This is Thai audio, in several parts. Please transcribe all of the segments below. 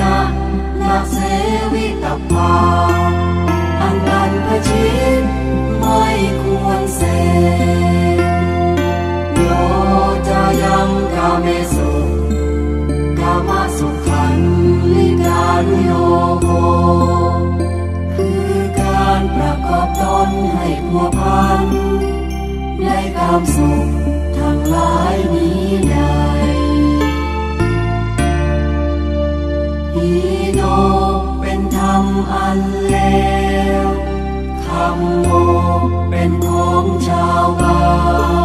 นะนาเสวิตปาอันนันพชินไม่ควรเสโยจะยังกาเมสุกามาสุขันลิกาลโยโกคือการประกอบตนให้ผัวพันในความสุขทั้งหลายนี้ได้านแล้วคำโมเป็นของชาวบ้าน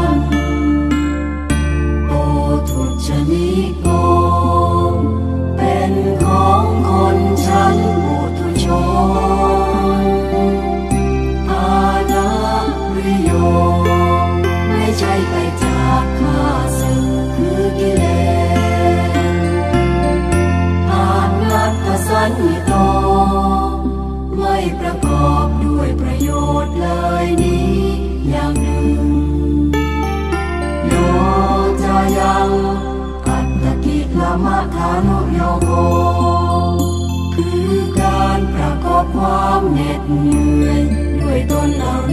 nét người đuổi tôn áo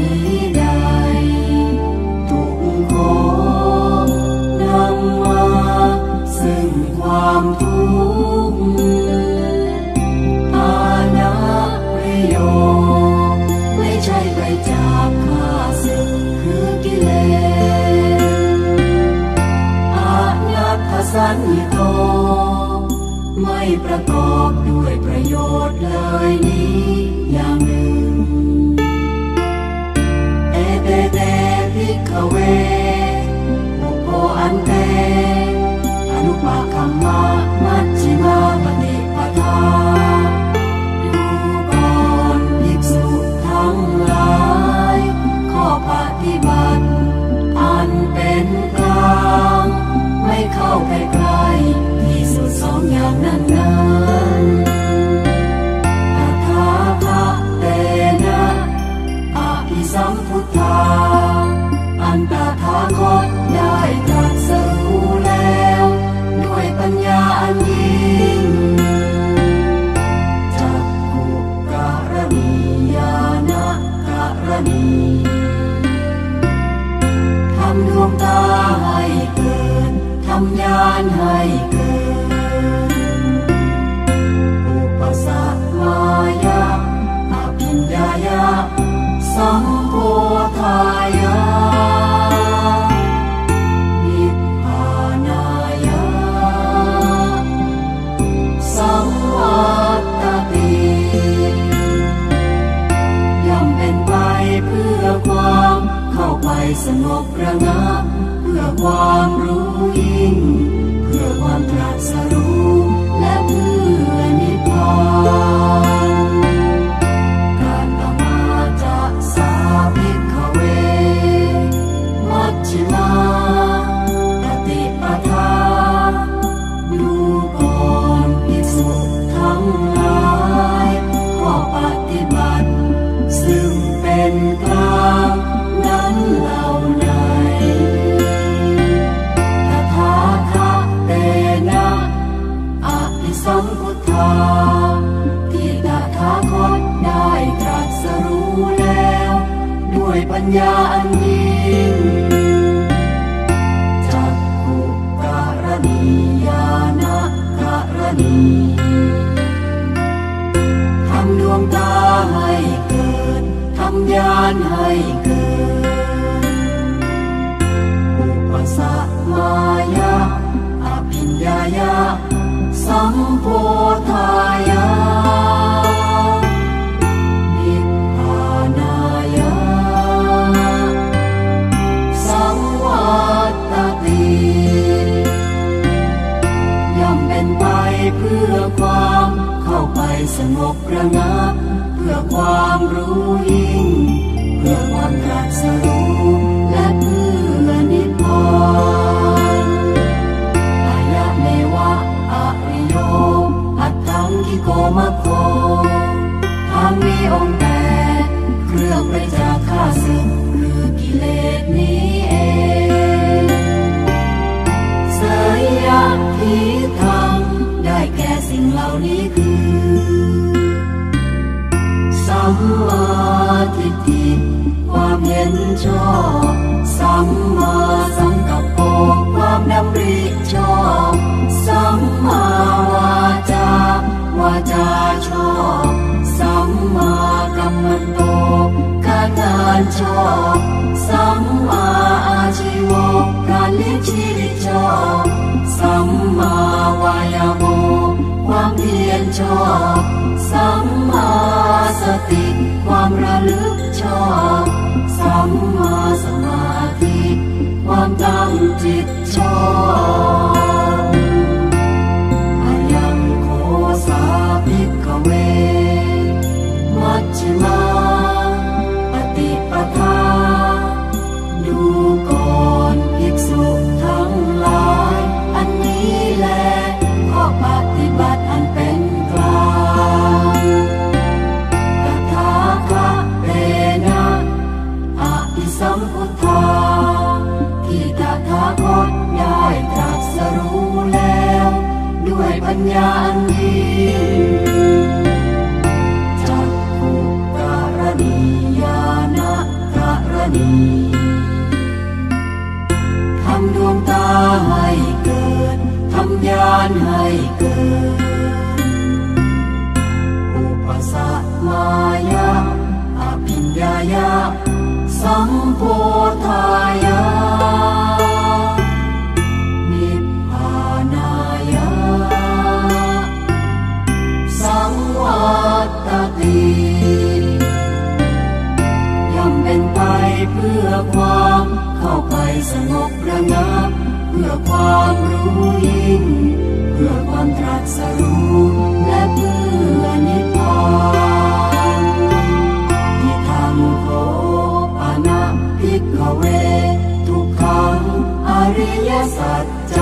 ให้เกินทำยานให้เกินอุปสรรมายาอภิญญายาสัมโพธายานายาสัมวัตติยำเป็นไปเพื่อความเข้าไปสงบระงับ เพื่อความรู้ยิ่ง เพื่อความตรัสรู้และเพื่อนิพพานอายะเมวะอริโยอัตถังกิโกมะโคทำมีองค์แปดเครื่องไปจากข้าศึกหรือกิเลสนี้เองเสยยะทีธรรมได้แก่สิ่งเหล่านี้คือ vua thịt thì qua biến cho sáng mơ sáng cặp cô qua nam rì cho sáng mơ hoa cha hoa cha cho sáng mơ cầm mân tô ca cho sáng mơ a chi wo ca li chi cho sáng mơ hoa ความเพียรชอบ สัมมาสติ ความระลึกช ปัญญาอันดีจักขุกรณียานะกรณีทำดวงตาให้เกิดทำญาณให้เกิด อุปสรรคมายาอภิญญายาสังโพธายา นับ เพื่อความรู้ยิ่ง เพื่อความตรัสรู้และเพื่อนิพพานที่ทำโคปานาพิกเว ทุกขังอริยสัจจ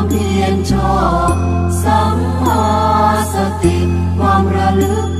ความเพียรชอบสัมมาสติ ความระลึก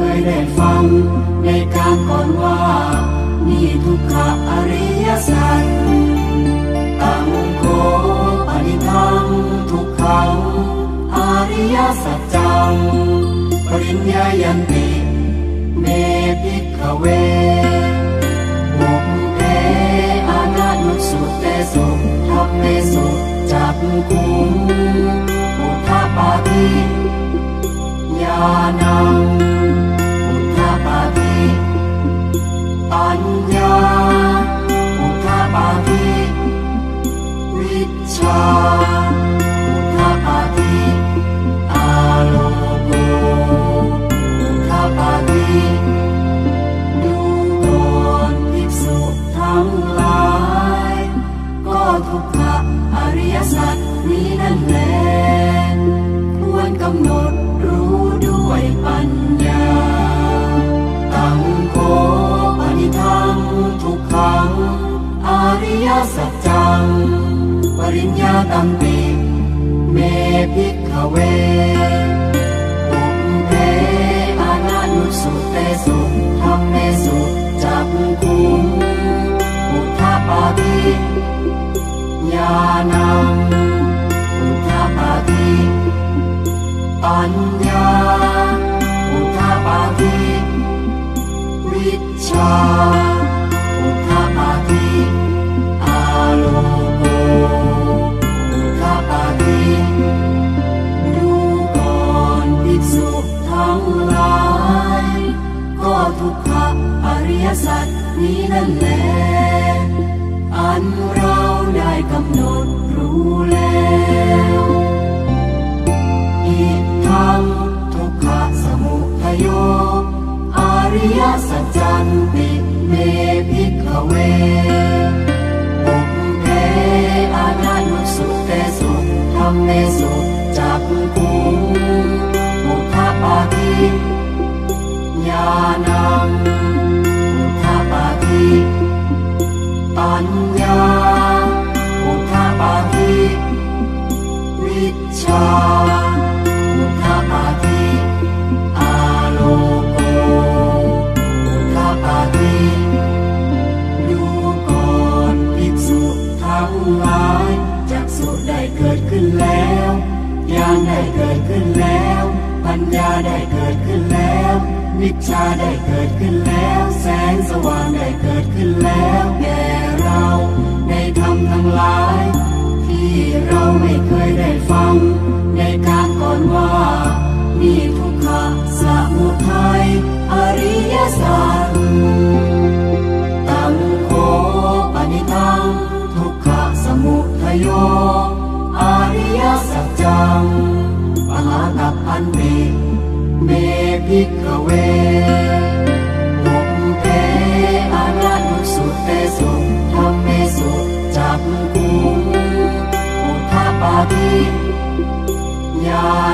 เคยได้ฟังในการก่อนว่า นี่ทุกขะอริยสัจตั้งโคปฏิทังทุกขังอริยสัจจัง ปริญญายันติเมพิกเวบุพเพอนานุสุเตสุทัพเมสุจับกู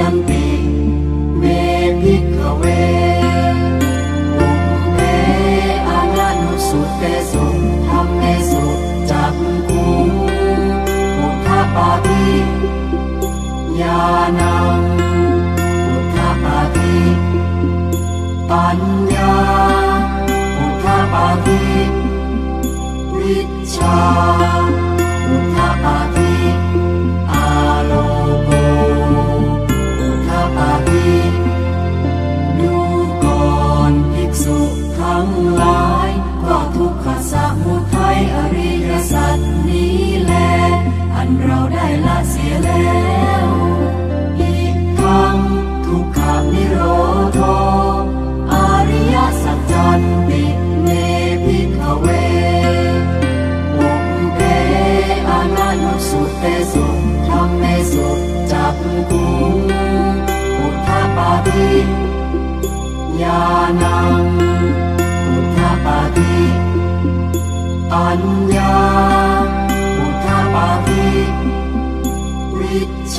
nam pi me pi ka we mong pe anga no su pe so tham pe so chak ku tha pa pi ya nam mo tha pa pi panya mo tha pa pi vichara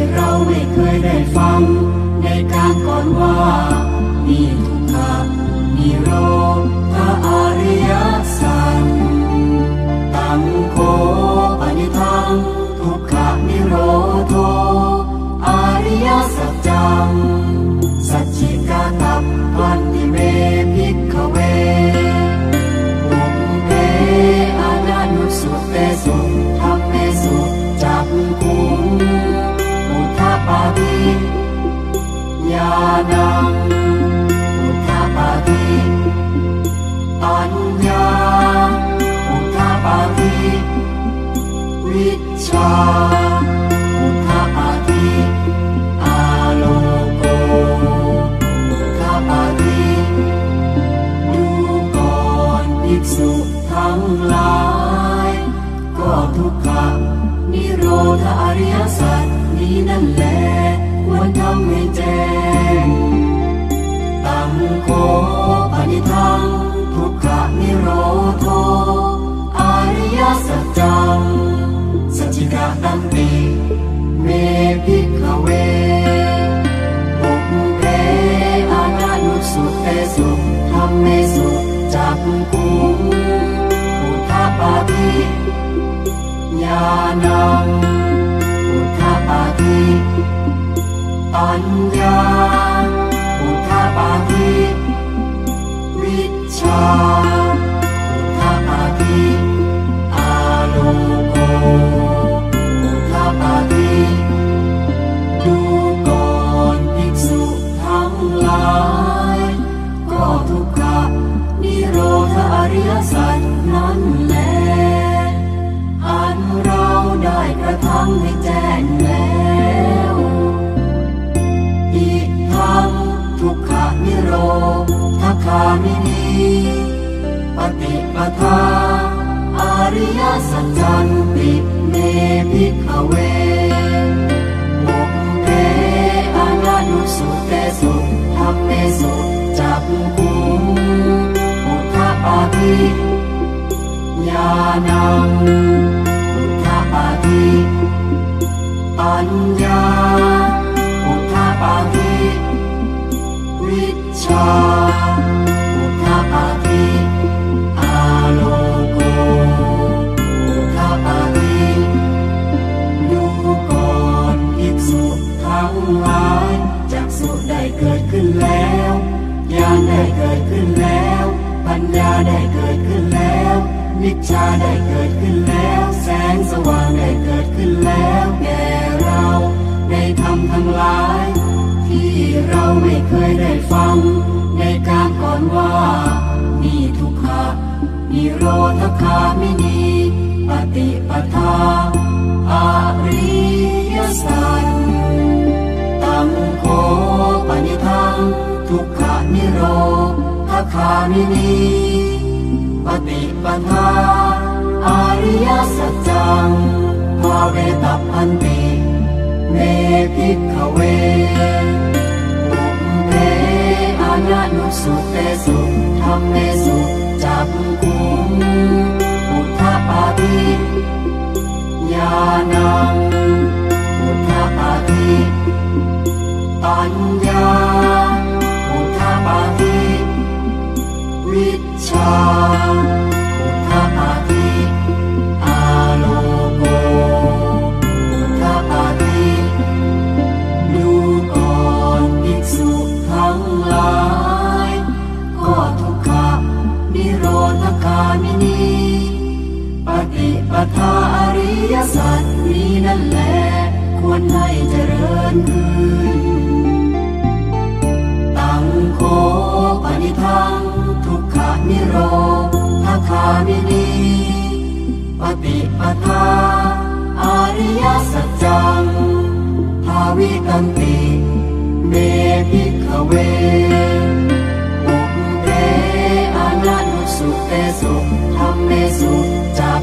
ที่เราไม่เคยได้ฟัง ในการก่อนว่า มีทุกข์มีโรคพระอาริยสันตังโคปนิทังทุกขะมีโรโทอาริยสัจจัง นังพุทธปาทิปัญญาพุทธปาทิวิชาพุทธปาทิอาโลโกพุทธปาทิดูก่ยิกษุทั้งหลาย ก็ทุกขะนิโรธอริยสัจนี้นั่นแหละ ปฏิทังทุกขะนิโรโทอริยสัจจังสัจจกะดันติเมพิกเวปุเพอนานุสุเตสุธรมเมสุจักกุปุทธปาติญาณังปุทธปาติปัญญา Oh Tathā Ariya Satyanupi Me Bhikkhave. Mokute Ananu Suteso Thapeso Chakuku Uthapadhi Yānam Uthapadhi Anya Uthapadhi Vichyā ได้เกิดขึ้นแล้ว ปัญญาได้เกิดขึ้นแล้วนิจชาได้เกิดขึ้นแล้ว แสงสว่างได้เกิดขึ้นแล้วแก่เราในธรรมทั้งหลาย ที่เราไม่เคยได้ฟัง ในการก่อนว่า มีทุกขะมีโรธคามินีปฏิปทาอาริยสัจตั้งโคปณิทัง นิโรธคามินีปฏิปทาอาริยสัจจังภาเวตพันติเมพิกเวปุเพอานานุสุเตสุธรรมเมสุจักกุมพุทธปาติญาณังพุทธปาติปัญญา ทาอริยสัจนี้นั่นแหละควรให้เจริญขึ้นตังโข ปะนิทังทุกขะนิโรธะคามินี ปะฏิปะทา อะริยะสัจจังภาวิตันติเม ภิกขะเว ปุพเพอนันุสุเตสุธรรมเมสุจัก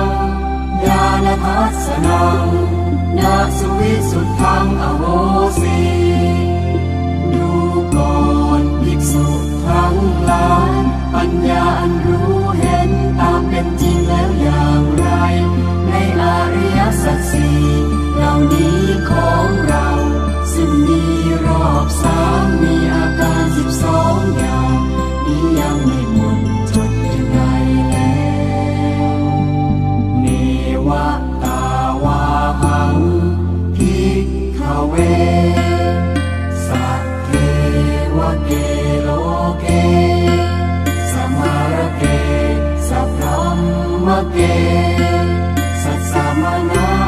านทัสนังนาสวิสุทธังอโหสิดูก่อนภิกษุทั้งหลายปัญญาอันรู้เห็นตามเป็นจริงแล้วอย่างไร ในอริยสัจสี่เหล่านี้ของเรา ซึ่งมีรอบสามมีอาการสิบสองอย่างนี้ยังไม่ หมเกสัสสมณะ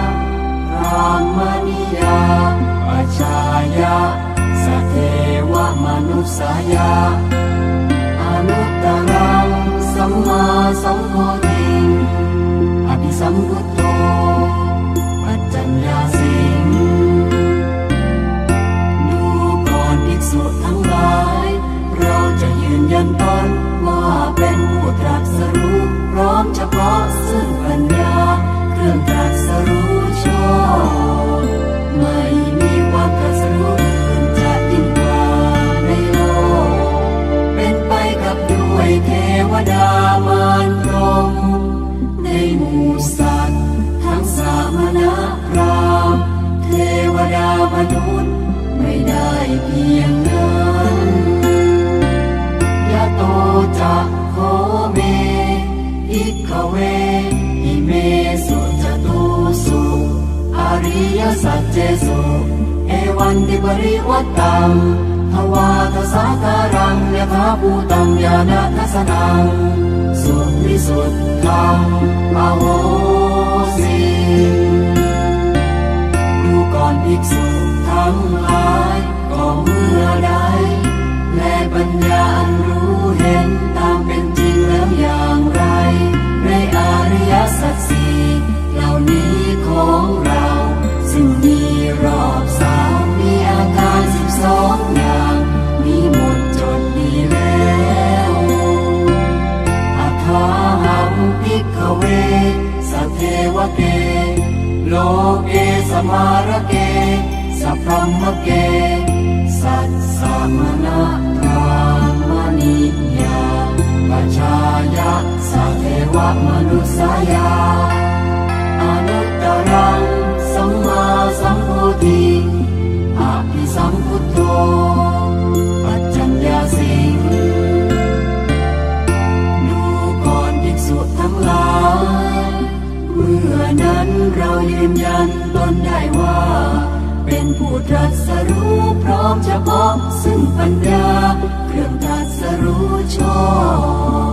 สุเอวันติปริวัตตังทวาทสาการังยถาภูตังญาณทัสนังสุวิสุทธังอโหสิดูก่อนภิกษุทั้งหลายก็เมื่อใดและปัญญาอันรู้เห็นตามเป็นจริงแล้วอย่างไร ในอริยสัจสี่เหล่านี้ของเรา พิกขเวสพเทวเนได้ว่า เป็นผู้ตรัสรู้พร้อมเฉพาะซึ่งปัญญา เครื่องตรัสรู้ชอ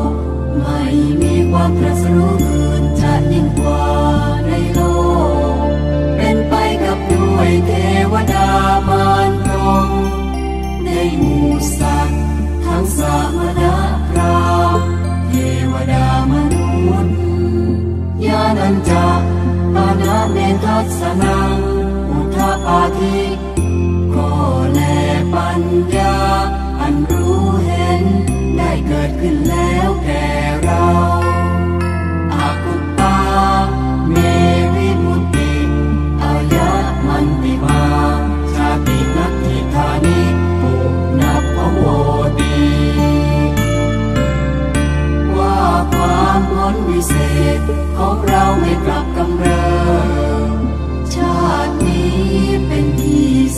บ ไม่มีความตรัสรู้อื่นจะยิ่งกว่าในโลก เป็นไปกับด้วยเทวดามารพรมในหมู่สัตว์ทั้งสามณพ ทัสนังอุทาปาทิก็แลปัญญา อันรู้เห็น ได้เกิดขึ้นแล้วแก่เราอากุปปาเมวิมุตติอายะมันติมาชาตินัตถิธานิปุนัพพโวตีว่าความพ้นวิเศษของเราไม่กลับกำเริบ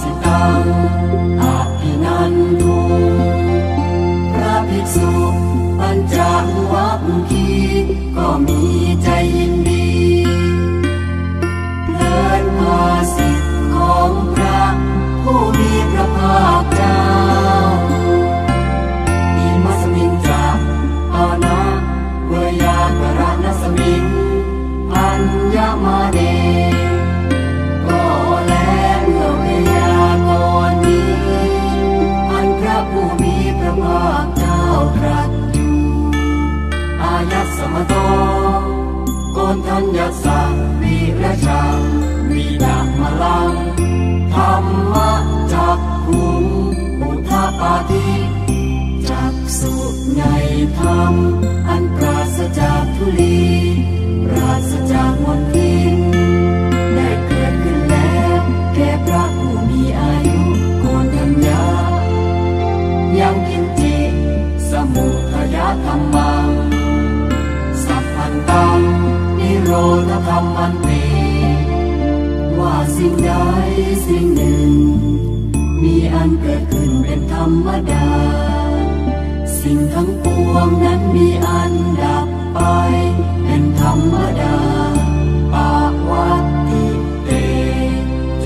สิตังอภินันทุพระภิกษุปัญจ ญญาสังวีระชาวีดามลังธรรมะจักขุงอุทาปาทิจักสุในธรรม อันปราศจากทุลี ปราศจากมลทินได้เกิดขึ้นแล้วแก่พระผู้มีอายุโกนทัญญายังกินจิ สมุทยธรรมัง สัพพันตัง รธธรรมันติว่าสิ่งใดสิ่งหนึ่ง มีอันเกิดขึ้นเป็นธรรมดา สิ่งทั้งปวงนั้นมีอันดับไป เป็นธรรมดาปาวัตติเต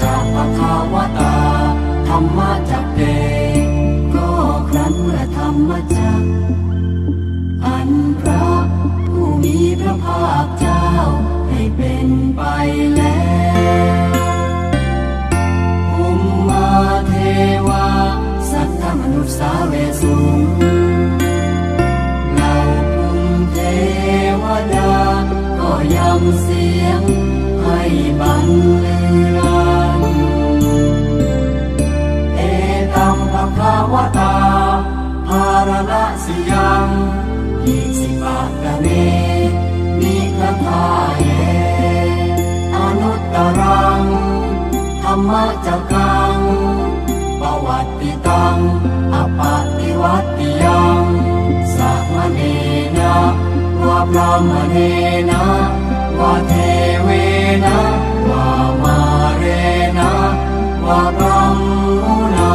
จากปคาวตา ธรรมจักเตก็ครั้นเมื่อธรรมจักอันพระผู้มีพระภาค ให้เป็นไปแล้วภูมิมาเทวา สัตตมนุษย์สาเวสุงเหล่าภูมิเทวดา ก็ยังเสียงให้บันลือลันเอตัมภะคะวตาภารณะสิยังอิสิปะกะเนนิค ทาเยอนุตตรัง ธรรมจักังปวัตติตังอปะติวัตติยังสัมมเนนะวะพรหมเนนะวะเทเวนะวะมาเรนะวะพรหมุนา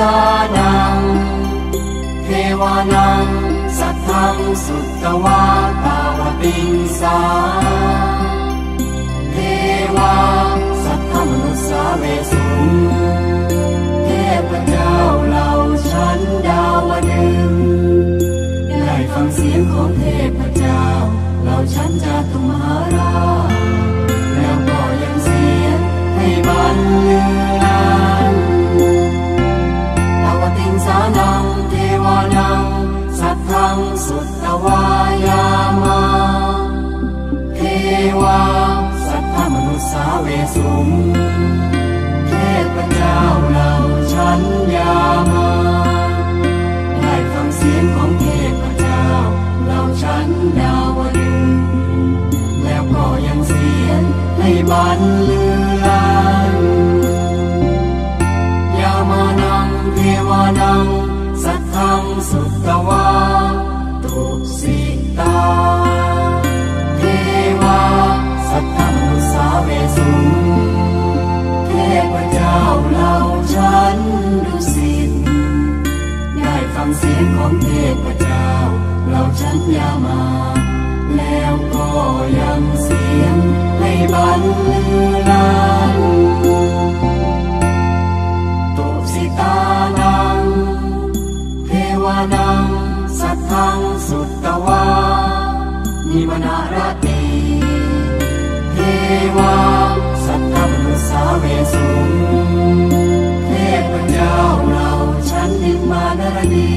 กานัง เทวานัง สัทธังสุตตวาตาวติงสา เทวา สัทธมนุษย์สาเวสุเทพเจ้าเหล่าชั้นดาวดึงได้ฟังเสียงของเทพเจ้าเหล่าชั้นจาตุมหาราชแล้วก็ยังเสียงให้บันลือ อย่ามา แล้วก็ยังเสียงให้บรรลือลันตุสิตานัง เทวานัง สัทธังสุตตวา นิมนารติเทวา สัทธมุสาเวสุงเทพเจ้าเราฉันนิมานรณี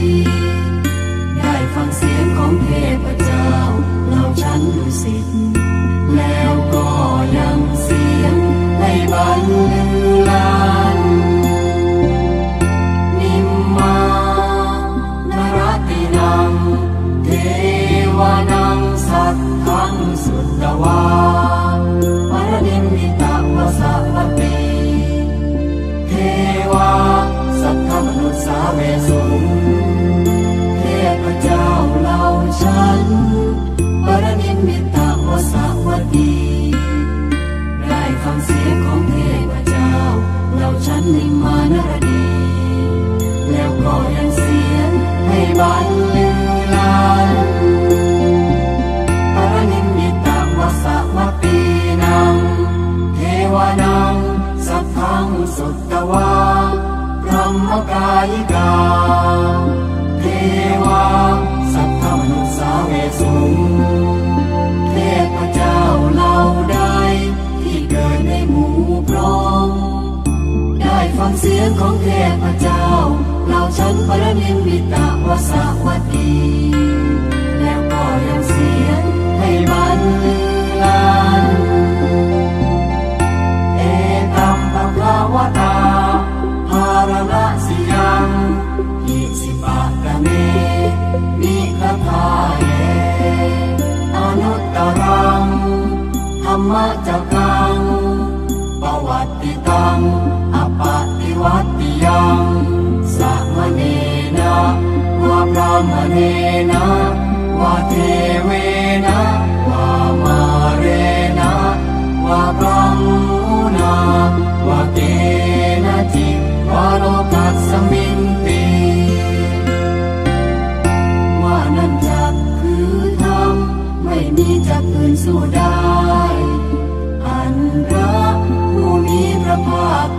अनेना वा देवेन वा मारेण वा ब्राह्मणा าเทนะจี वा लोकात् समिन्ति ว่านั้นจะคือทำไม่มีจะคืนสู้ได้ อันพระผู้มีพระภาค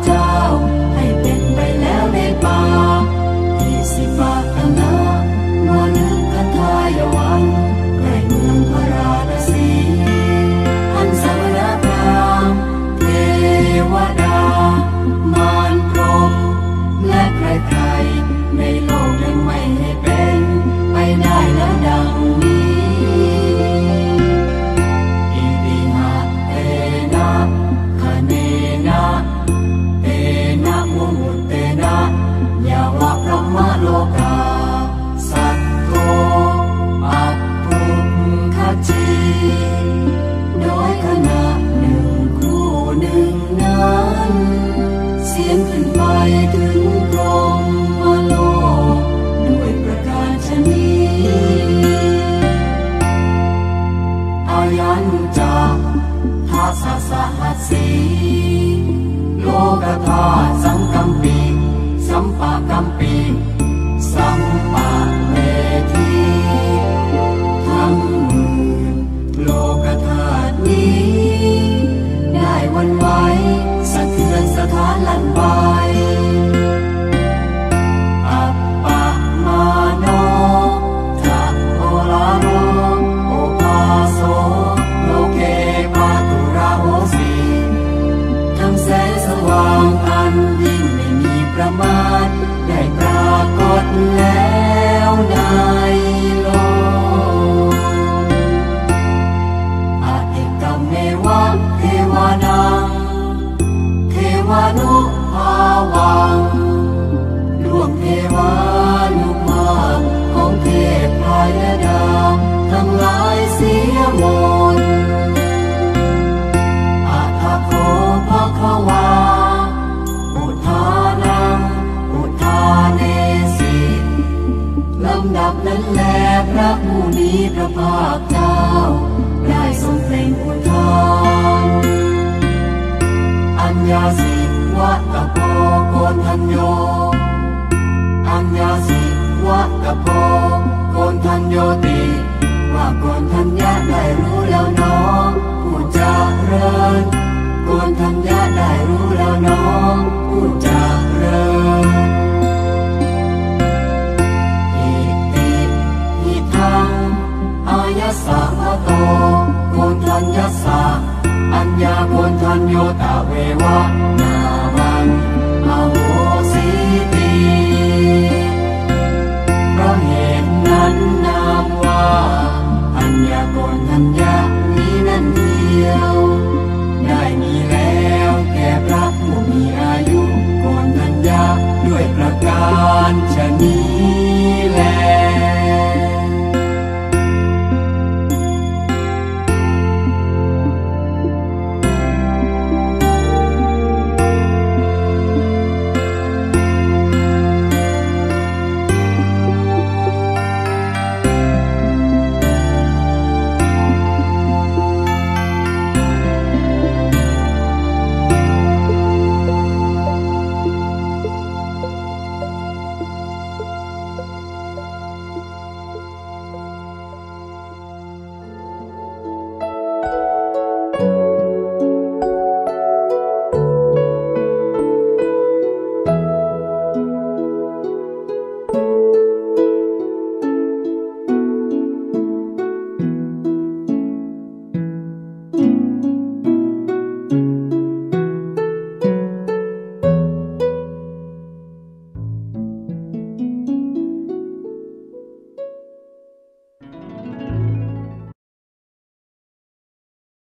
นทัญญาสาอัญญาโพนทัญโยตาเววะนามังมโหสิตีเพราะเหตุนั้นนามว่าอัญญาโพนทัญญานี้นั้นเดียว ได้มีแล้วแก่พระผู้มีอายุโพนทัญญาด้วยประการชนี